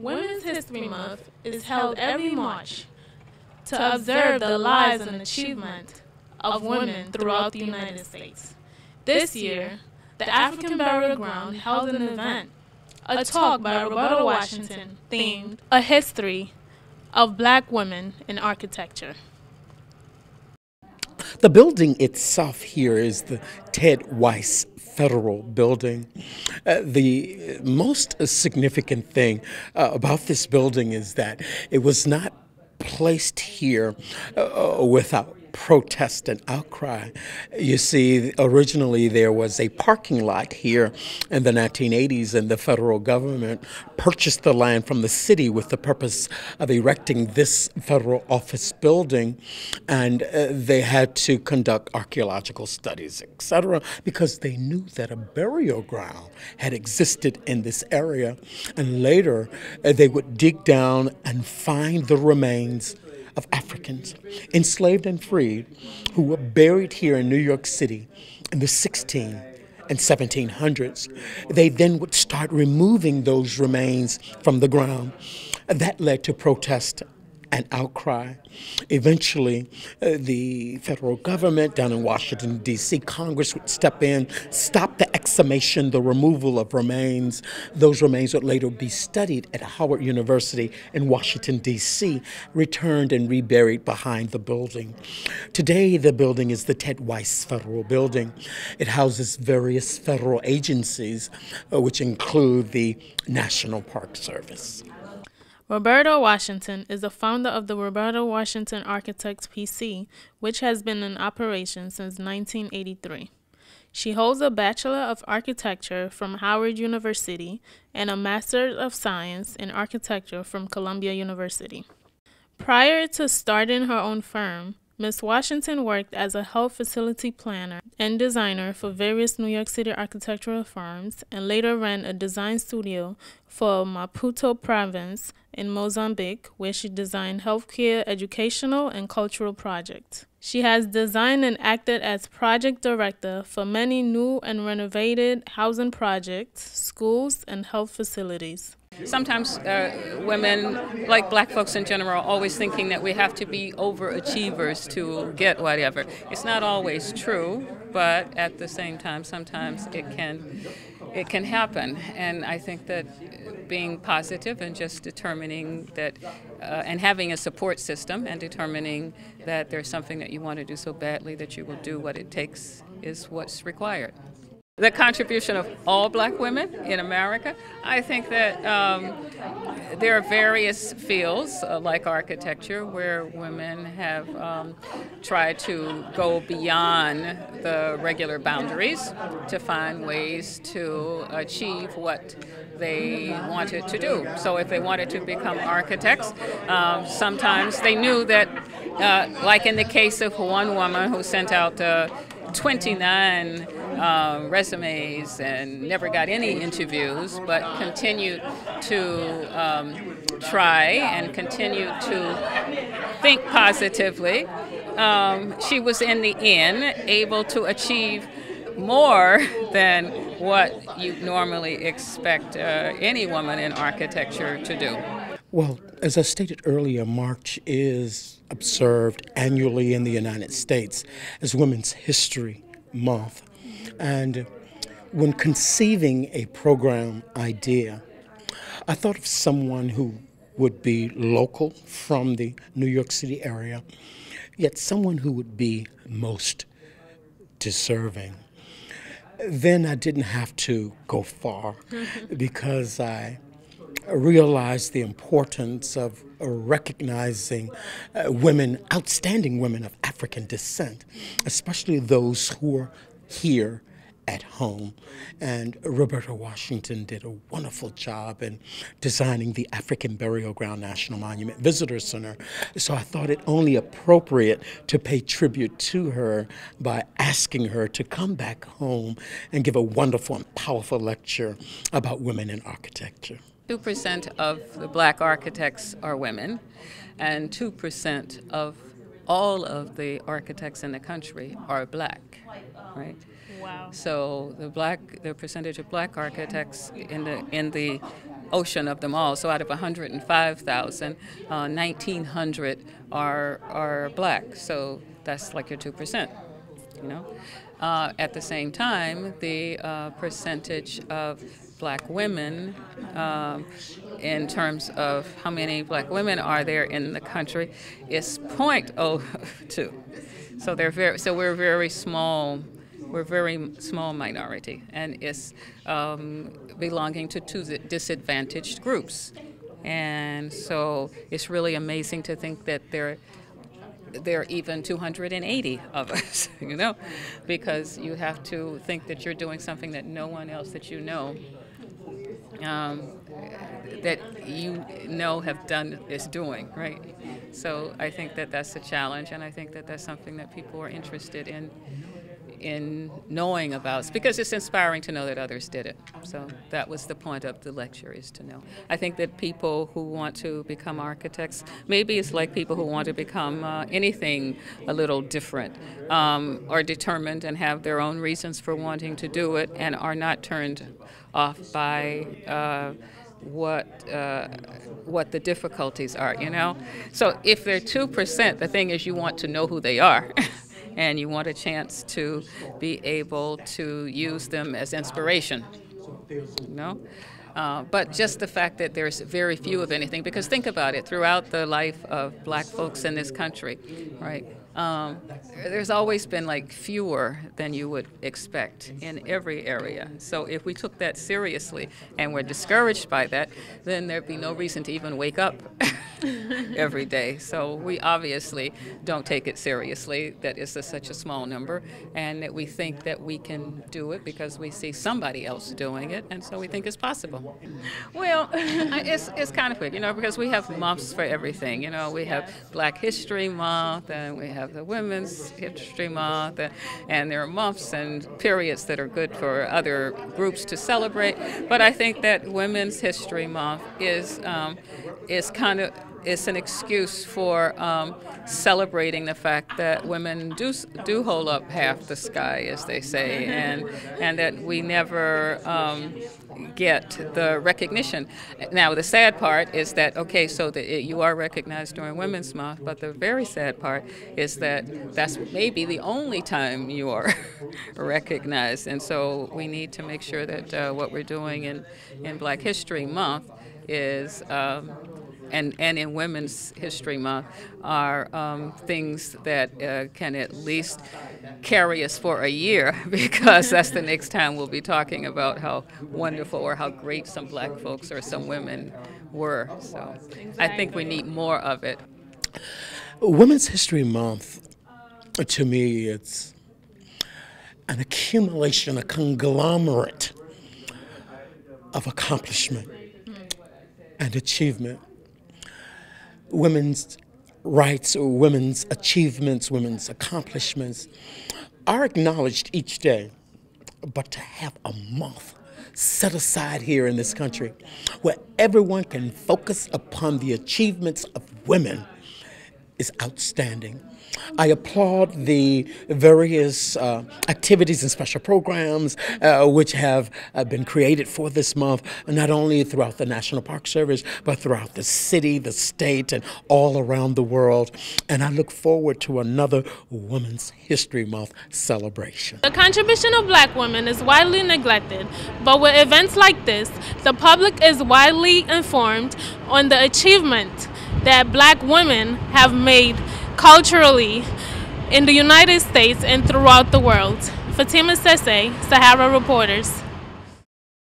Women's History Month is held every March to observe the lives and achievement of women throughout the United States. This year, the African Burial Ground held an event, a talk by Roberta Washington themed A History of Black Women in Architecture. The building itself here is the Ted Weiss Federal Building. Uh, the most significant thing uh, about this building is that it was not placed here uh, without protest and outcry. You see, originally there was a parking lot here in the 1980s, and the federal government purchased the land from the city with the purpose of erecting this federal office building, and uh, they had to conduct archaeological studies, etc., because they knew that a burial ground had existed in this area, and later uh, they would dig down and find the remains of Africans, enslaved and freed, who were buried here in New York City in the 16 and 1700s. They then would start removing those remains from the ground. That led to protest and outcry. Eventually, uh, the federal government down in Washington, D.C., Congress would step in, stop the exhumation, the removal of remains. Those remains would later be studied at Howard University in Washington, D.C., returned and reburied behind the building. Today, the building is the Ted Weiss Federal Building. It houses various federal agencies, uh, which include the National Park Service. Roberta Washington is the founder of the Roberta Washington Architects PC, which has been in operation since 1983. She holds a Bachelor of Architecture from Howard University and a Master of Science in Architecture from Columbia University. Prior to starting her own firm, Ms. Washington worked as a health facility planner and designer for various New York City architectural firms and later ran a design studio for Maputo province in Mozambique, where she designed healthcare, educational, and cultural projects. She has designed and acted as project director for many new and renovated housing projects, schools, and health facilities. Sometimes uh, women, like black folks in general, are always thinking that we have to be overachievers to get whatever. It's not always true, but at the same time, sometimes it can it can happen. And I think that being positive and just determining that, uh, and having a support system and determining that there's something that you want to do so badly that you will do what it takes is what's required the contribution of all black women in America. I think that um, there are various fields, uh, like architecture, where women have um, tried to go beyond the regular boundaries to find ways to achieve what they wanted to do. So, if they wanted to become architects, um, sometimes they knew that, uh, like in the case of one woman who sent out uh, 29 uh, resumes and never got any interviews, but continued to um, try and continue to think positively. Um, she was in the end able to achieve more than what you normally expect uh, any woman in architecture to do. Well, as I stated earlier, March is observed annually in the United States as Women's History Month. And when conceiving a program idea, I thought of someone who would be local from the New York City area, yet someone who would be most deserving. Then I didn't have to go far because I realized the importance of recognizing uh, women, outstanding women of African descent, especially those who are here at home. And Roberta Washington did a wonderful job in designing the African Burial Ground National Monument Visitor Center. So I thought it only appropriate to pay tribute to her by asking her to come back home and give a wonderful and powerful lecture about women in architecture. 2% of the black architects are women, and 2% of all of the architects in the country are black, right? Wow. So the black, the percentage of black architects in the in the ocean of them all. So out of 105,000, uh, 1,900 are are black. So that's like your two percent. You know. Uh, at the same time, the uh, percentage of black women um, in terms of how many black women are there in the country is 0.02. So they're very so we're very small we're very small minority and it's um, belonging to two disadvantaged groups. And so it's really amazing to think that there there are even 280 of us, you know, because you have to think that you're doing something that no one else that you know um, that you know have done is doing, right? So I think that that's a challenge, and I think that that's something that people are interested in in knowing about because it's inspiring to know that others did it. So that was the point of the lecture is to know. I think that people who want to become architects, maybe it's like people who want to become uh, anything a little different, um, are determined and have their own reasons for wanting to do it and are not turned off by. Uh, what uh, what the difficulties are, you know. So if they're two percent, the thing is you want to know who they are. and you want a chance to be able to use them as inspiration. You know? Uh, but just the fact that there's very few of anything, because think about it, throughout the life of black folks in this country, right? Um, there's always been like fewer than you would expect in every area. So if we took that seriously and were discouraged by that, then there'd be no reason to even wake up every day. So we obviously don't take it seriously that it's a, such a small number, and that we think that we can do it because we see somebody else doing it, and so we think it's possible. Well, it's it's kind of weird, you know, because we have months for everything. You know, we have Black History Month, and we have the Women's History Month, and there are months and periods that are good for other groups to celebrate. But I think that Women's History Month is um, is kind of it's an excuse for um, celebrating the fact that women do do hold up half the sky, as they say, and and that we never um, get the recognition. Now, the sad part is that okay, so that you are recognized during Women's Month, but the very sad part is that that's maybe the only time you are recognized, and so we need to make sure that uh, what we're doing in in Black History Month is. Um, and, and in Women's History Month are um, things that uh, can at least carry us for a year because that's the next time we'll be talking about how wonderful or how great some black folks or some women were. So I think we need more of it. Women's History Month, to me, it's an accumulation, a conglomerate of accomplishment and achievement women's rights women's achievements, women's accomplishments are acknowledged each day. But to have a month set aside here in this country where everyone can focus upon the achievements of women is outstanding. I applaud the various uh, activities and special programs uh, which have uh, been created for this month, not only throughout the National Park Service, but throughout the city, the state, and all around the world. And I look forward to another Women's History Month celebration. The contribution of black women is widely neglected, but with events like this, the public is widely informed on the achievement that black women have made culturally in the United States and throughout the world. Fatima Sesay, Sahara Reporters.